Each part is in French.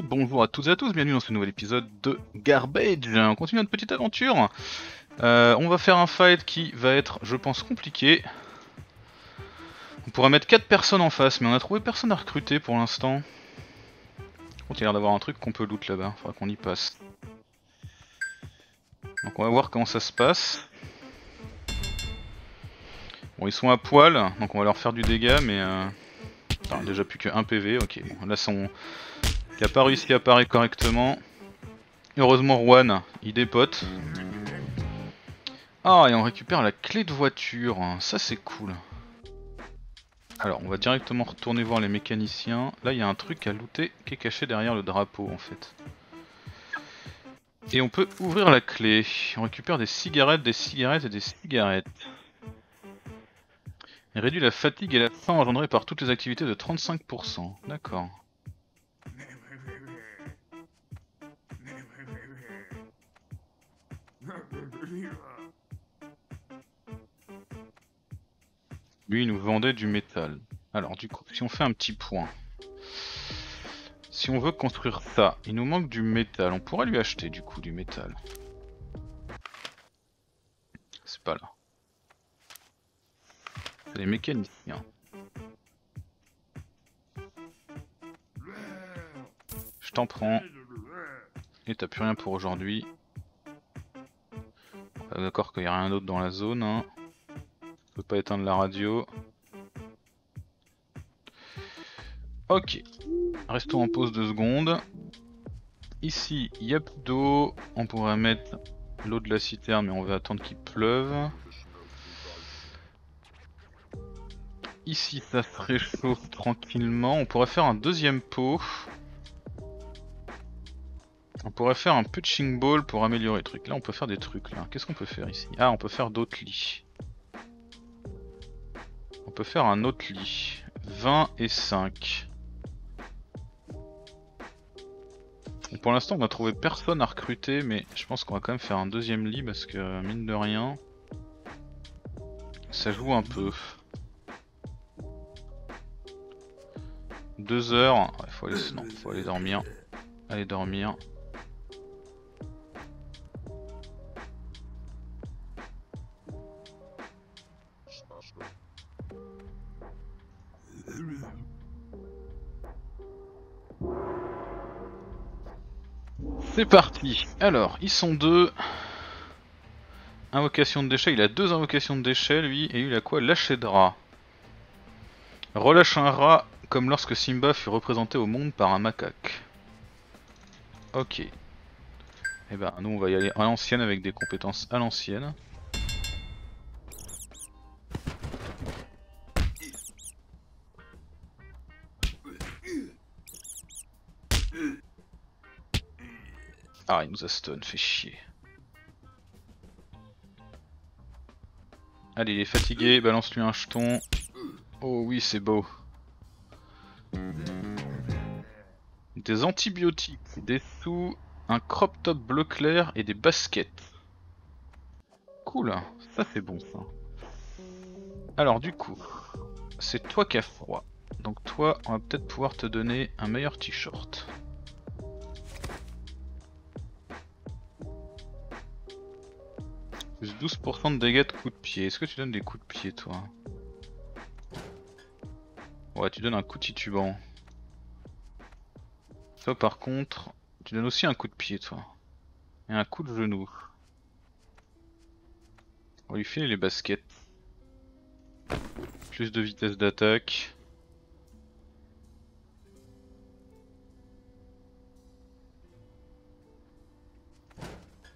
Bonjour à toutes et à tous, bienvenue dans ce nouvel épisode de Garbage. On continue notre petite aventure. Euh, on va faire un fight qui va être, je pense, compliqué. On pourrait mettre 4 personnes en face, mais on a trouvé personne à recruter pour l'instant. Il y a l'air d'avoir un truc qu'on peut loot là-bas, faudra qu'on y passe. Donc on va voir comment ça se passe. Bon, ils sont à poil, donc on va leur faire du dégât, mais... Euh... Déjà plus que 1 PV, ok. Bon, là, son... il a pas réussi à apparaître correctement. Heureusement, Juan, il dépote. Ah, et on récupère la clé de voiture, ça c'est cool. Alors, on va directement retourner voir les mécaniciens. Là, il y a un truc à looter qui est caché derrière le drapeau, en fait. Et on peut ouvrir la clé. On récupère des cigarettes, des cigarettes et des cigarettes. Réduit la fatigue et la faim engendrée par toutes les activités de 35%. D'accord. Lui, il nous vendait du métal. Alors, du coup, si on fait un petit point. Si on veut construire ça, il nous manque du métal. On pourrait lui acheter, du coup, du métal. C'est pas là. C'est les mécaniciens. Je t'en prends. Et t'as plus rien pour aujourd'hui. D'accord qu'il n'y a rien d'autre dans la zone. Hein. Je peux pas éteindre la radio. Ok. Restons en pause deux secondes. Ici, il y a d'eau. On pourrait mettre l'eau de la citerne, mais on va attendre qu'il pleuve. Ici, ça se réchauffe tranquillement. On pourrait faire un deuxième pot. On pourrait faire un punching ball pour améliorer le truc. Là, on peut faire des trucs. là. Qu'est-ce qu'on peut faire ici? Ah, on peut faire d'autres lits. On peut faire un autre lit. 20 et 5. pour l'instant, on a trouvé personne à recruter, mais je pense qu'on va quand même faire un deuxième lit parce que, mine de rien, ça joue un peu. Deux heures, il faut aller, non, faut aller dormir. Aller dormir. C'est parti. Alors, ils sont deux. Invocation de déchets. Il a deux invocations de déchets, lui. Et il a quoi? Lâcher de rat. Relâche un rat comme lorsque Simba fut représenté au monde par un macaque. Ok. Et eh ben, nous on va y aller à l'ancienne avec des compétences à l'ancienne. Ah, il nous a stun, fait chier. Allez, il est fatigué, balance-lui un jeton. Oh oui, c'est beau. Des antibiotiques, des sous, un crop top bleu clair et des baskets. Cool, ça c'est bon ça. Alors du coup, c'est toi qui as froid. Donc toi, on va peut-être pouvoir te donner un meilleur t-shirt. Plus 12% de dégâts de coups de pied. Est-ce que tu donnes des coups de pied toi? Ouais, tu donnes un coup titubant. Toi par contre, tu donnes aussi un coup de pied toi. Et un coup de genou. On lui filer les baskets. Plus de vitesse d'attaque.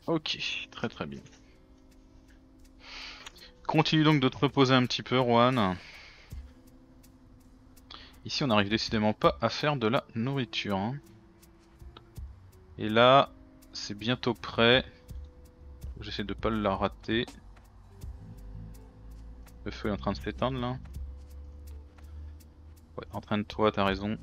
Ok, très très bien. Continue donc de te reposer un petit peu, Juan. Ici, on n'arrive décidément pas à faire de la nourriture. Hein. Et là, c'est bientôt prêt. J'essaie de pas la rater. Le feu est en train de s'éteindre là. Ouais, entraîne-toi, t'as raison.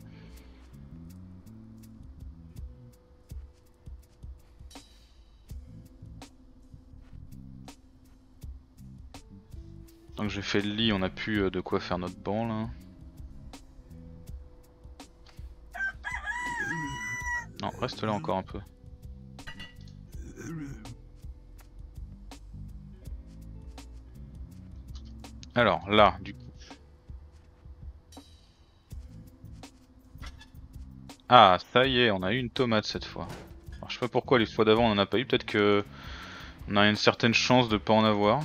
Que j'ai fait le lit, on a plus euh, de quoi faire notre banc là. Reste là encore un peu. Alors là, du coup. Ah, ça y est, on a eu une tomate cette fois. Je sais pas pourquoi les fois d'avant on en a pas eu, peut-être que on a une certaine chance de pas en avoir.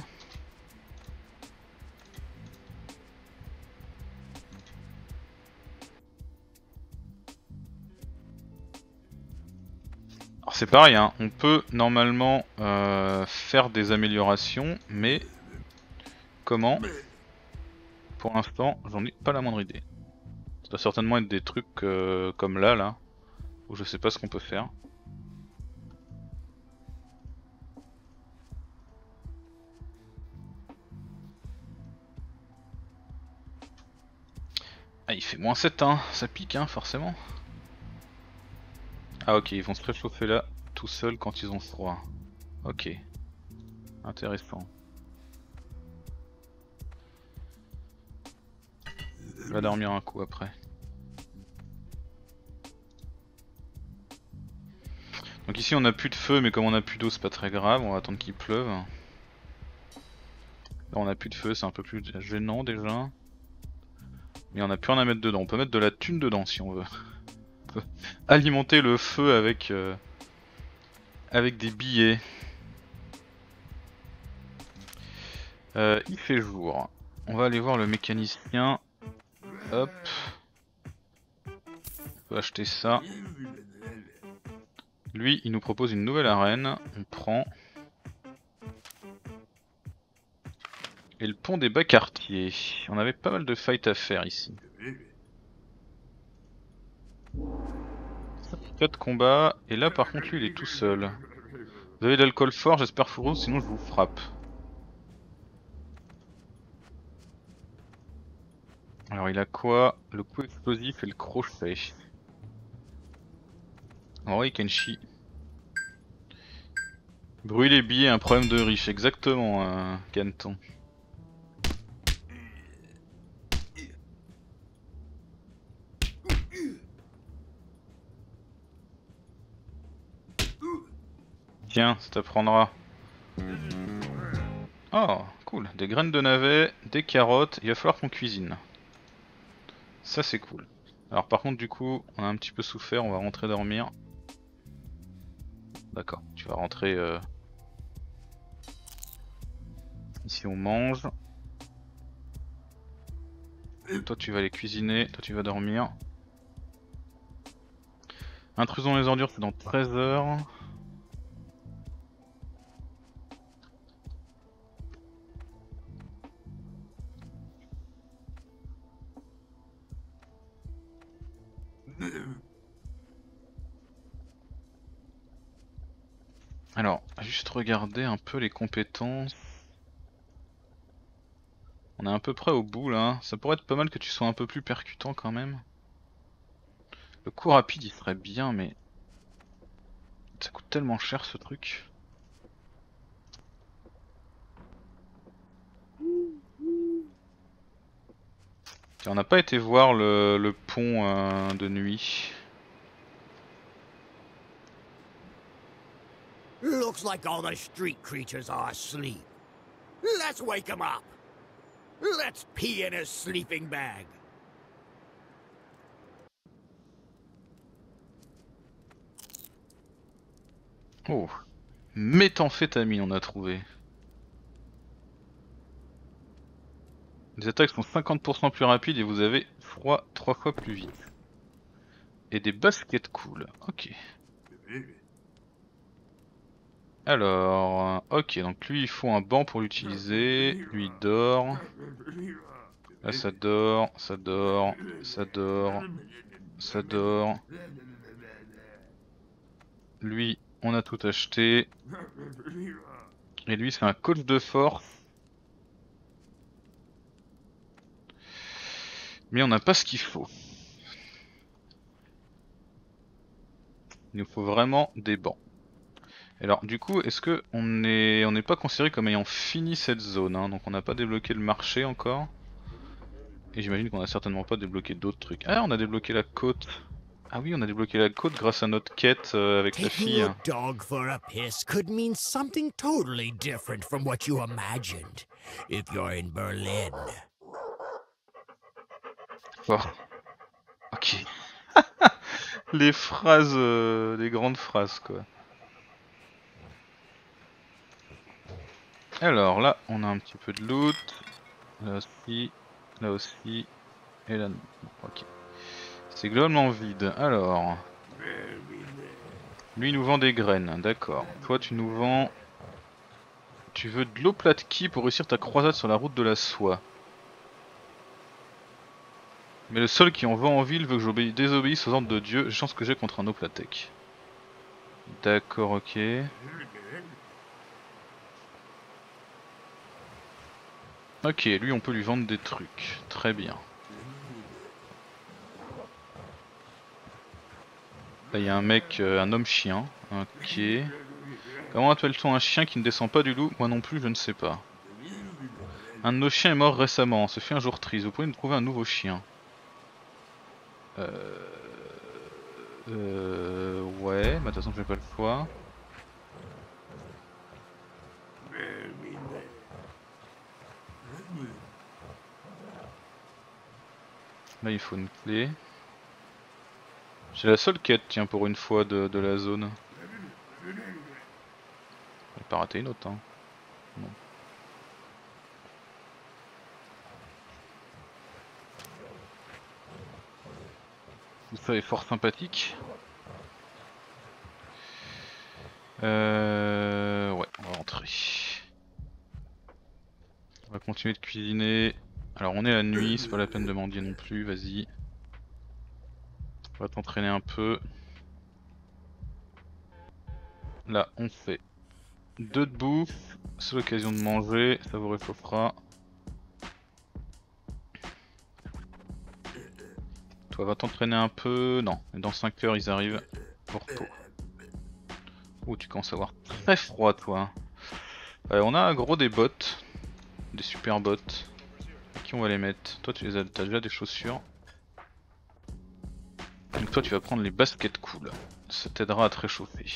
Pareil, hein, on peut normalement euh, faire des améliorations, mais comment? Pour l'instant, j'en ai pas la moindre idée. Ça doit certainement être des trucs euh, comme là, là, où je sais pas ce qu'on peut faire. Ah, il fait moins 7, hein, ça pique, hein, forcément. Ah, ok, ils vont se réchauffer là, tout seuls quand ils ont froid. Ok. Intéressant. Va dormir un coup après. Donc ici on a plus de feu mais comme on a plus d'eau c'est pas très grave, on va attendre qu'il pleuve. Là on a plus de feu, c'est un peu plus gênant déjà. Mais on a plus rien à mettre dedans, on peut mettre de la thune dedans si on veut. On peut alimenter le feu avec, euh, avec des billets. Euh, il fait jour. On va aller voir le mécanicien. Hop. On peut acheter ça. Lui, il nous propose une nouvelle arène. On prend. Et le pont des bas quartiers. On avait pas mal de fights à faire ici. 4 combats. Et là, par contre, lui, il est tout seul. Vous avez de l'alcool fort, j'espère fourreau, sinon je vous frappe. Alors il a quoi? Le coup explosif et le crochet. Oh Kenshi. Brûler les billets, un problème de riche, exactement, euh, Canton. Ça t'apprendra. Oh, cool. Des graines de navet, des carottes, il va falloir qu'on cuisine. Ça c'est cool. Alors par contre du coup, on a un petit peu souffert, on va rentrer dormir. D'accord, tu vas rentrer... Euh... Ici on mange. Toi tu vas aller cuisiner, toi tu vas dormir. Intrusion les ordures c'est dans 13 heures. Regarder un peu les compétences. On est à peu près au bout là. Ça pourrait être pas mal que tu sois un peu plus percutant quand même. Le coup rapide il serait bien mais... Ça coûte tellement cher ce truc. on n'a pas été voir le, pont euh, de nuit. Looks like all the street creatures are asleep. Let's wake them up. Let's pee in his sleeping bag. Oh, méthamphétamine on a trouvé. Les attaques sont 50% plus rapides et vous avez froid 3 fois plus vite. Et des baskets cool, ok. Alors, ok, donc lui il faut un banc pour l'utiliser, lui il dort. Là ça dort, ça dort, ça dort, ça dort. Lui, on a tout acheté. Et lui c'est un coach de force. Mais on n'a pas ce qu'il faut. Il nous faut vraiment des bancs. Alors du coup, est-ce que on est on n'est pas considéré comme ayant fini cette zone, hein, donc on n'a pas débloqué le marché encore? Et j'imagine qu'on a certainement pas débloqué d'autres trucs. Ah, on a débloqué la côte. Ah oui, on a débloqué la côte grâce à notre quête euh, avec la Taking fille. your dog for a piss could mean something totally different from what you imagined if you're in Berlin. Bon. Ok. les phrases, euh, les grandes phrases quoi. Alors là, on a un petit peu de loot. Là aussi, là aussi, et là. Ok. C'est globalement vide. Alors. Lui nous vend des graines, d'accord. Toi tu nous vends... Tu veux de l'eau pour réussir ta croisade sur la route de la soie? Mais le seul qui en vend en ville veut que j'obéisse désobéisse aux ordres de Dieu, chance que j'ai contre un Oplatec. D'accord, ok. Ok, lui on peut lui vendre des trucs. Très bien. Là il y a un mec, euh, un homme chien. Ok. Comment appelle-t-on un chien qui ne descend pas du loup? Moi non plus, je ne sais pas. Un de nos chiens est mort récemment, ce fut un jour triste. Vous pouvez me trouver un nouveau chien. Euh... Euh... Ouais, mais de toute façon je vais pas le choix. Là il faut une clé. J'ai la seule quête, tiens, pour une fois de, la zone. J'ai pas raté une autre, hein. Ça est fort sympathique. Euh... Ouais, on va rentrer. On va continuer de cuisiner. Alors on est la nuit, c'est pas la peine de mendier non plus, vas-y. On va t'entraîner un peu. Là, on fait deux de bouffe, c'est l'occasion de manger, ça vous réchauffera. Toi, va t'entraîner un peu. Non, dans 5 heures, ils arrivent repos. Ouh, tu commences à avoir très froid, toi. Ouais, on a un gros des bottes, des super bottes. Qui on va les mettre Toi, tu les as, as déjà des chaussures. Donc toi tu vas prendre les baskets cool, ça t'aidera à te réchauffer.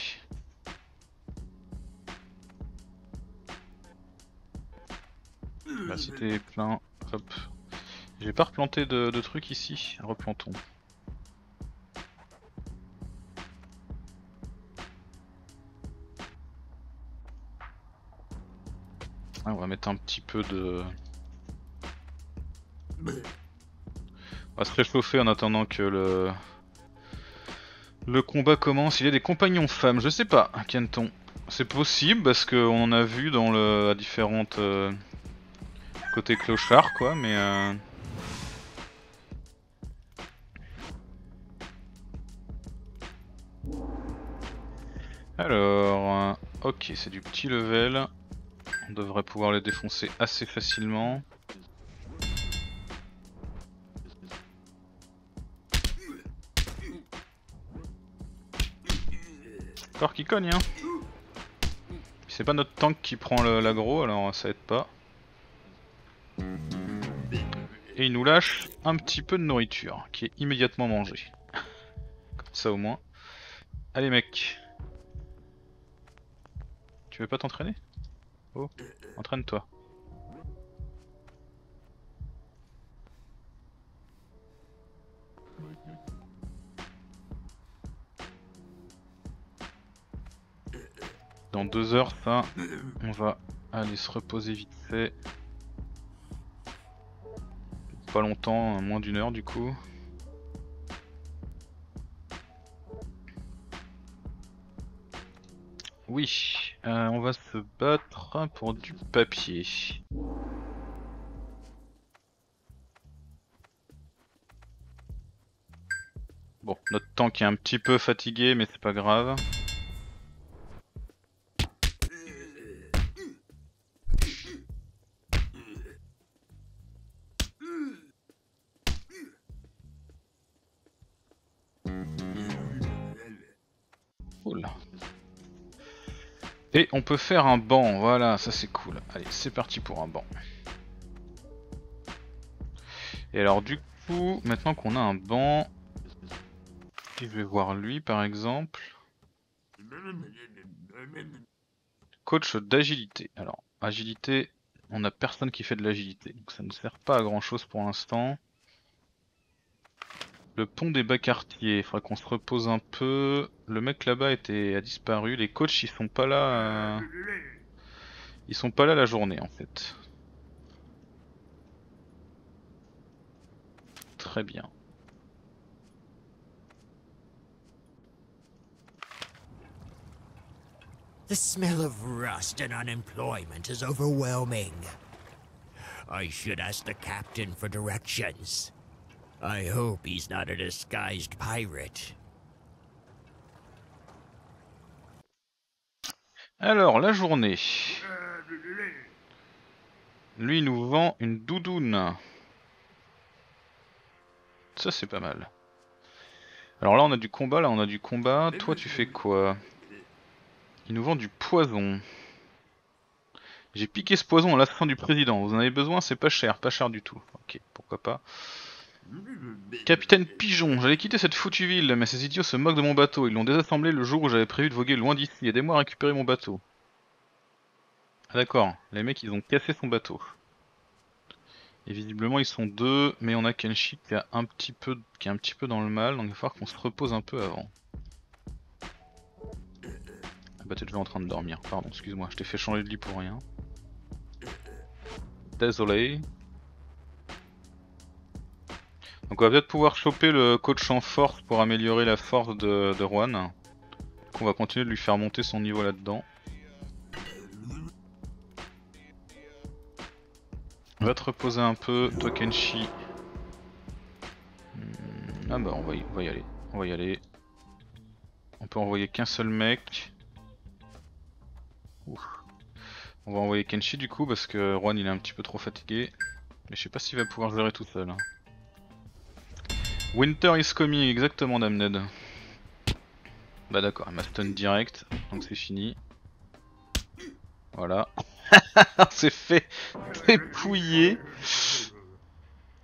Bah c'était plein, hop. J'ai pas replanté de trucs ici, replantons. Ah, on va mettre un petit peu de... On va se réchauffer en attendant que le... Le combat commence, il y a des compagnons femmes, je sais pas, Kenton. C'est possible parce qu'on en a vu dans le à différentes euh, côté clochard quoi, mais euh... Alors, euh, ok, c'est du petit level. On devrait pouvoir les défoncer assez facilement. Encore qui cogne hein C'est pas notre tank qui prend l'agro alors ça aide pas. Et il nous lâche un petit peu de nourriture qui est immédiatement mangée. Comme ça au moins. Allez mec. Tu veux pas t'entraîner? Oh, entraîne-toi. Dans deux heures, ça, on va aller se reposer vite fait. Pas longtemps, moins d'une heure du coup. Oui, euh, on va se battre pour du papier. Bon, notre tank est un petit peu fatigué, mais c'est pas grave. Et on peut faire un banc, voilà, ça c'est cool. Allez, c'est parti pour un banc. Et alors du coup, maintenant qu'on a un banc, je vais voir lui par exemple. Coach d'agilité. Alors, agilité, on a personne qui fait de l'agilité, donc ça ne sert pas à grand chose pour l'instant. Le pont des bas quartiers, il faudra qu'on se repose un peu. Le mec là-bas était a disparu, les coachs ils sont pas là. euh, Ils sont pas là la journée en fait. Très bien. The smell of rust and unemployment is overwhelming. I should ask the captain for directions. I hope he's not a disguised pirate. Alors, la journée. Lui il nous vend une doudoune. Ça c'est pas mal. Alors là on a du combat, là on a du combat. Toi tu fais quoi? Il nous vend du poison. J'ai piqué ce poison à l'assassin du président. Vous en avez besoin C'est pas cher, pas cher du tout. Ok, pourquoi pas. Capitaine Pigeon, j'allais quitter cette foutue ville, mais ces idiots se moquent de mon bateau. Ils l'ont désassemblé le jour où j'avais prévu de voguer loin d'ici. Aidez-moi à récupérer mon bateau. Ah d'accord, les mecs ils ont cassé son bateau. Et visiblement ils sont deux, mais on a Kenshi qui, a un petit peu, qui est un petit peu dans le mal, donc il va falloir qu'on se repose un peu avant. Ah bah t'es déjà en train de dormir, pardon, excuse-moi, je t'ai fait changer de lit pour rien. Désolé. Donc on va peut-être pouvoir choper le coach en force pour améliorer la force de, de Juan. Donc on va continuer de lui faire monter son niveau là-dedans. Va te reposer un peu, toi Kenshi. Hmm, Ah bah on va, y, aller, on va y aller. On peut envoyer qu'un seul mec. Ouf. On va envoyer Kenshi du coup parce que Juan il est un petit peu trop fatigué. Mais je sais pas s'il va pouvoir gérer tout seul. Hein. Winter is coming, exactement Damned. Bah d'accord, elle m'a stun direct, donc c'est fini. Voilà. c'est fait dépouiller.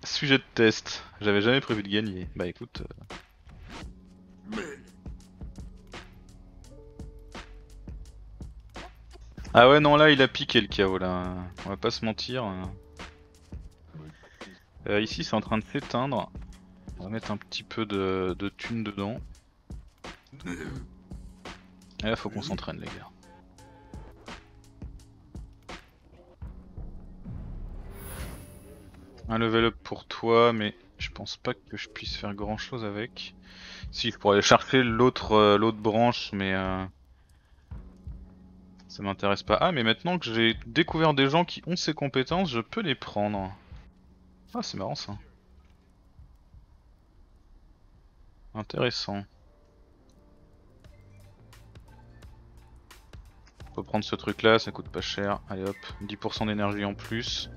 Sujet de test. J'avais jamais prévu de gagner. Bah écoute. euh. Ah ouais non là il a piqué le chaos là. On va pas se mentir. Euh, ici c'est en train de s'éteindre. On va mettre un petit peu de, de thunes dedans. Et là faut qu'on s'entraîne les gars. Un level up pour toi, mais je pense pas que je puisse faire grand chose avec. Si, je pourrais aller chercher l'autre euh, l'autre branche, mais euh, ça m'intéresse pas. Ah, mais maintenant que j'ai découvert des gens qui ont ces compétences, je peux les prendre. Ah, c'est marrant ça. Intéressant. On peut prendre ce truc là, ça coûte pas cher. Allez hop, 10% d'énergie en plus.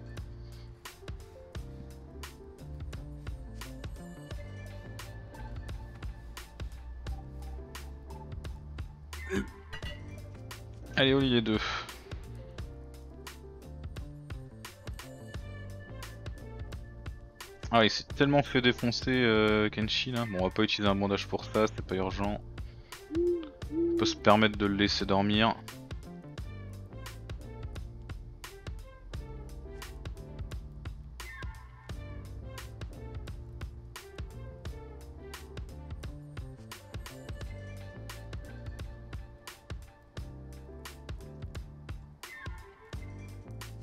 Allez, Olivier 2. Ah, il s'est tellement fait défoncer euh, Kenshi là. Bon, on va pas utiliser un bandage pour ça, c'est pas urgent. On peut se permettre de le laisser dormir.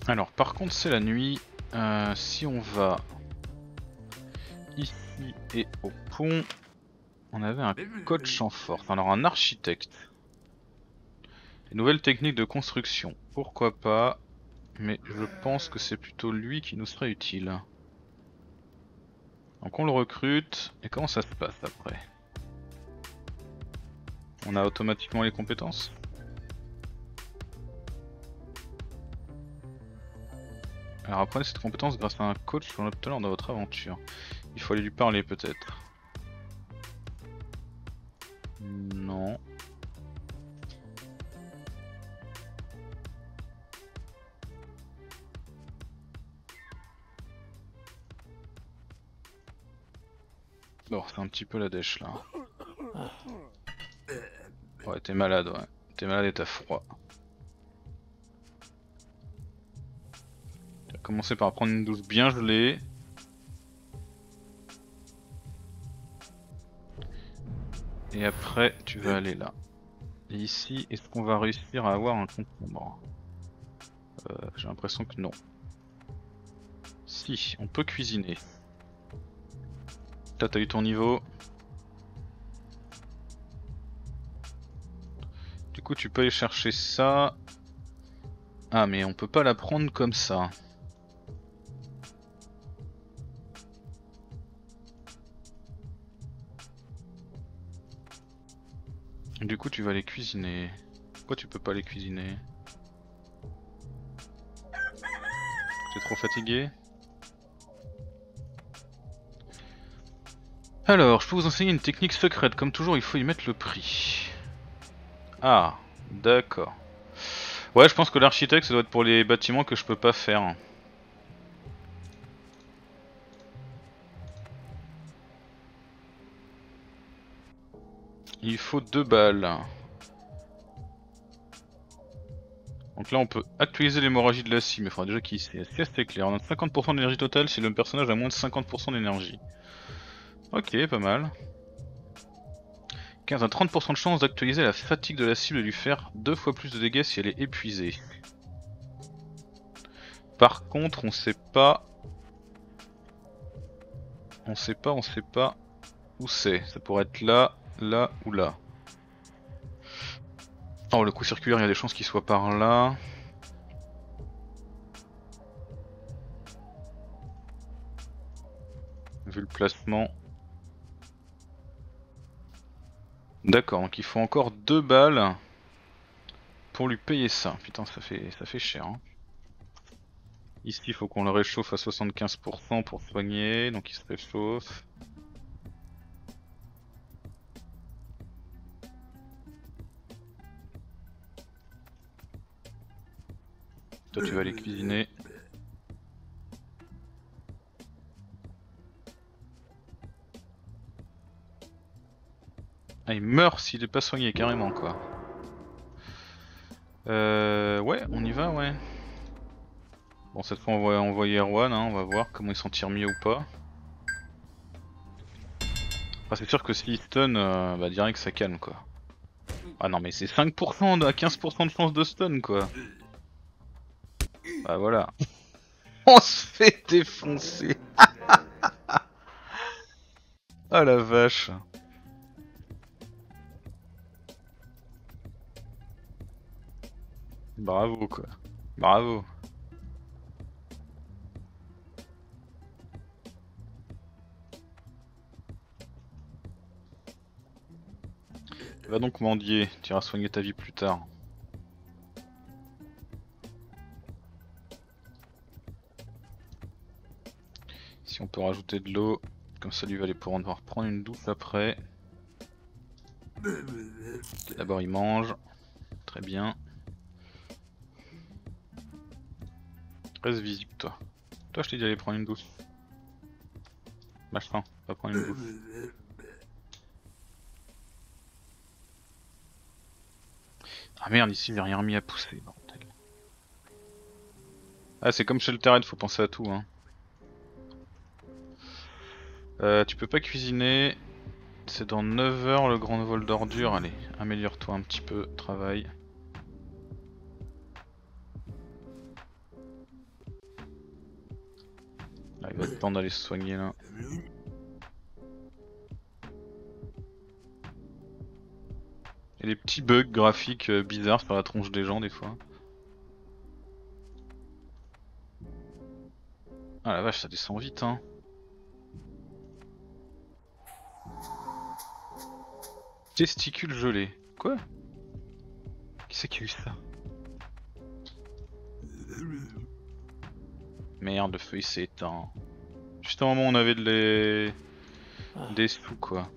Alors, par contre, c'est la nuit. Euh, si on va et au pont, on avait un coach en force, alors un architecte. Des nouvelles techniques de construction, pourquoi pas, mais je pense que c'est plutôt lui qui nous serait utile. Donc on le recrute, et comment ça se passe après? On a automatiquement les compétences? Alors apprenez cette compétence grâce à un coach sur notre talent dans votre aventure. Il faut aller lui parler peut-être. Non. Bon, c'est un petit peu la dèche là. Ouais, t'es malade, ouais. T'es malade et t'as froid. Tu vas commencer par prendre une douche bien gelée. Et après, tu vas aller là. Et ici, est-ce qu'on va réussir à avoir un concombre euh, J'ai l'impression que non. Si, on peut cuisiner. Là, t'as eu ton niveau. Du coup, tu peux aller chercher ça. Ah, mais on peut pas la prendre comme ça. Du coup, tu vas les cuisiner. Pourquoi tu peux pas les cuisiner T'es trop fatigué Alors, je peux vous enseigner une technique secrète. Comme toujours, il faut y mettre le prix. Ah, d'accord. Ouais, je pense que l'architecte, ça doit être pour les bâtiments que je peux pas faire. Il faut deux balles. Donc là on peut actualiser l'hémorragie de la cible, mais il faudra déjà qu'il c'est assez clair. On a 50% d'énergie totale si le personnage a moins de 50% d'énergie. Ok, pas mal. 15 à 30% de chance d'actualiser la fatigue de la cible et lui faire deux fois plus de dégâts si elle est épuisée. Par contre, on sait pas... On sait pas, on sait pas où c'est. Ça pourrait être là, là ou là. Oh, le coup circulaire, il y a des chances qu'il soit par là. Vu le placement. D'accord, donc il faut encore deux balles pour lui payer ça. Putain, ça fait, ça fait cher. Hein. Ici, il faut qu'on le réchauffe à 75% pour soigner, donc il se réchauffe. Tu vas aller cuisiner. Ah il meurt s'il est pas soigné carrément quoi. Euh, ouais, on y va, ouais. Bon, cette fois on va envoyer Erwan, hein, on va voir comment il s'en tire mieux ou pas. c'est sûr que s'il stun, euh, bah direct ça calme quoi. Ah non mais c'est 5% à 15% de chance de stun quoi. Bah voilà. On se fait défoncer. oh la vache. Bravo quoi. Bravo. Va donc mendier, tu iras soigner ta vie plus tard. Peut rajouter de l'eau, comme ça lui va aller pouvoir prendre une douce après. D'abord il mange, très bien. Reste visible toi. Toi je t'ai dit d'aller prendre une douce. Machin, va prendre une douce. Ah merde, ici il a rien remis à pousser, bordel. Ah c'est comme chez le terrain, faut penser à tout hein. Euh, tu peux pas cuisiner. C'est dans 9 heures le grand vol d'ordures. Allez, améliore-toi un petit peu, travail. Il va être temps d'aller se soigner là. A des petits bugs graphiques euh, bizarres sur la tronche des gens des fois. Ah la vache, ça descend vite hein. Testicule gelé. Quoi? Qui c'est qui a eu ça? Merde, le feu il s'est éteint. Juste au moment où on avait de les... des sous quoi.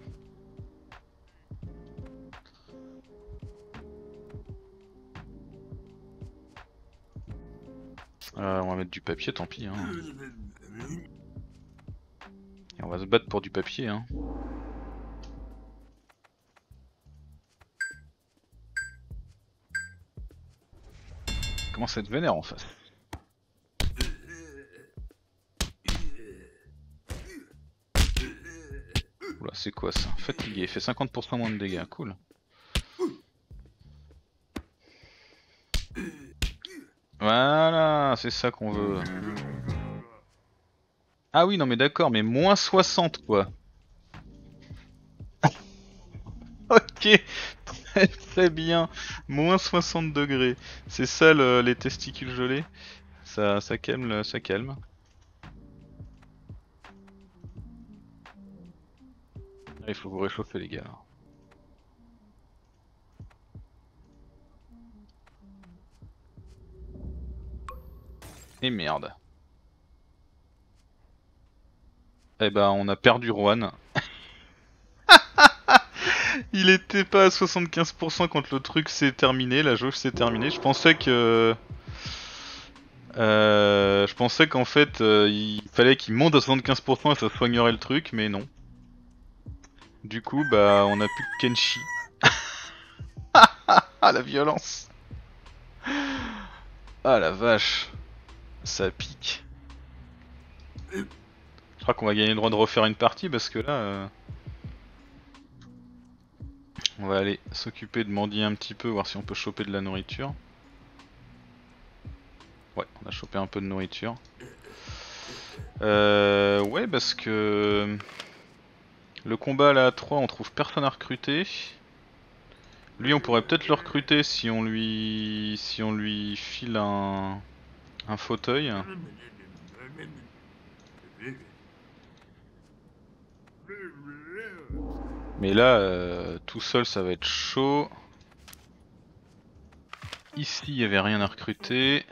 Euh, on va mettre du papier, tant pis. Hein. Et on va se battre pour du papier. Hein. Commence à vénère en face. Oula, c'est quoi ça? Fatigué, fait 50% moins de dégâts, cool. Voilà, c'est ça qu'on veut. Ah oui, non mais d'accord, mais moins 60 quoi. ok, très très bien. Moins 60 degrés. C'est ça le- les testicules gelés. Ça, ça calme, le- ça calme. Ah, Il faut vous réchauffer les gars. Et merde. Eh ben on a perdu Juan. Il était pas à 75% quand le truc s'est terminé, la jauge s'est terminée. Je pensais que... Euh, je pensais qu'en fait euh, il fallait qu'il monte à 75% et ça soignerait le truc, mais non. Du coup bah on a plus que Kenshi. ah la violence Ah la vache Ça pique. Je crois qu'on va gagner le droit de refaire une partie parce que là... euh, On va aller s'occuper de mendier un petit peu, voir si on peut choper de la nourriture. Ouais, on a chopé un peu de nourriture. Euh, ouais, parce que... Le combat là à 3, on trouve personne à recruter. Lui, on pourrait peut-être le recruter si on lui... Si on lui file un... Un fauteuil. Mais là, euh, tout seul, ça va être chaud. Ici, il n'y avait rien à recruter.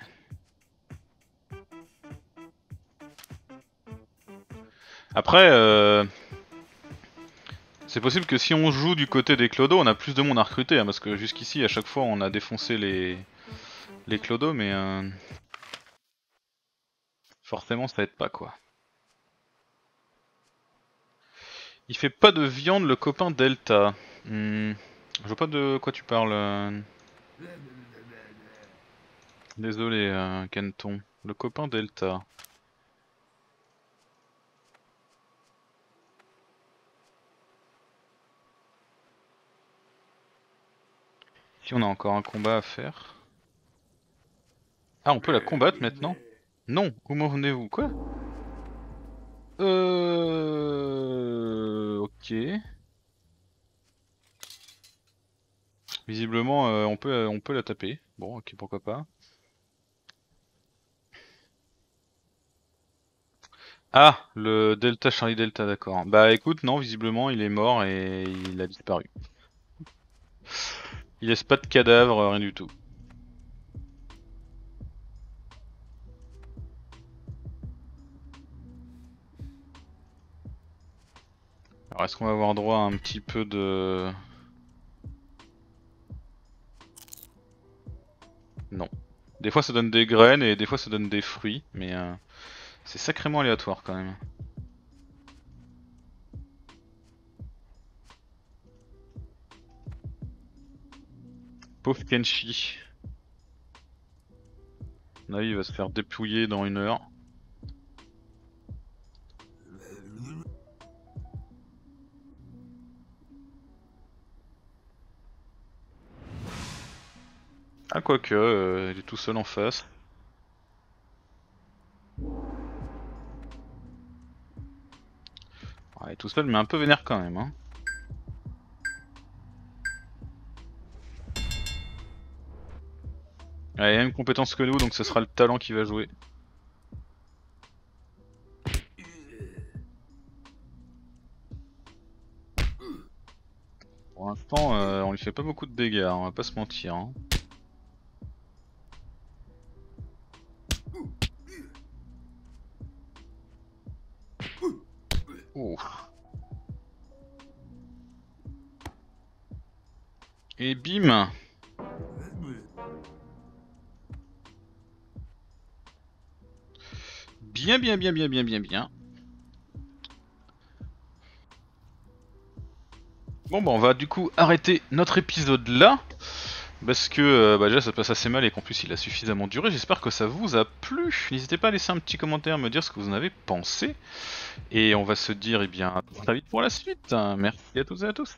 Après, euh, c'est possible que si on joue du côté des clodos, on a plus de monde à recruter, hein, parce que jusqu'ici, à chaque fois, on a défoncé les, les clodos, mais euh, forcément, ça aide pas, quoi. Il fait pas de viande, le copain Delta. Hmm, Je vois pas de quoi tu parles. euh. Désolé, euh, Canton. Le copain Delta. Si on a encore un combat à faire. Ah, on peut la combattre maintenant? Non, où m'en venez-vous? Quoi? Euh... Ok. Visiblement, euh, on peut, on peut la taper. Bon, ok, pourquoi pas. Ah, le Delta Charlie Delta, d'accord. Bah écoute, non, visiblement, il est mort et il a disparu. Il laisse pas de cadavre, rien du tout. Alors est-ce qu'on va avoir droit à un petit peu de... Non. Des fois ça donne des graines et des fois ça donne des fruits, mais euh, c'est sacrément aléatoire quand même. Pauvre Kenshi. Là il va se faire dépouiller dans une heure. Ah quoique, euh, il est tout seul en face. Ouais, tout seul mais un peu vénère quand même. Hein. Il a la même compétence que nous donc ce sera le talent qui va jouer. Pour l'instant, euh, on lui fait pas beaucoup de dégâts, hein, on va pas se mentir. hein. Et bim Bien bien bien bien bien bien bien. Bon bah on va du coup arrêter notre épisode là. Parce que euh, bah, déjà ça passe assez mal et qu'en plus il a suffisamment duré. J'espère que ça vous a plu. N'hésitez pas à laisser un petit commentaire, me dire ce que vous en avez pensé. Et on va se dire, eh bien, à très vite pour la suite. Merci à tous et à tous.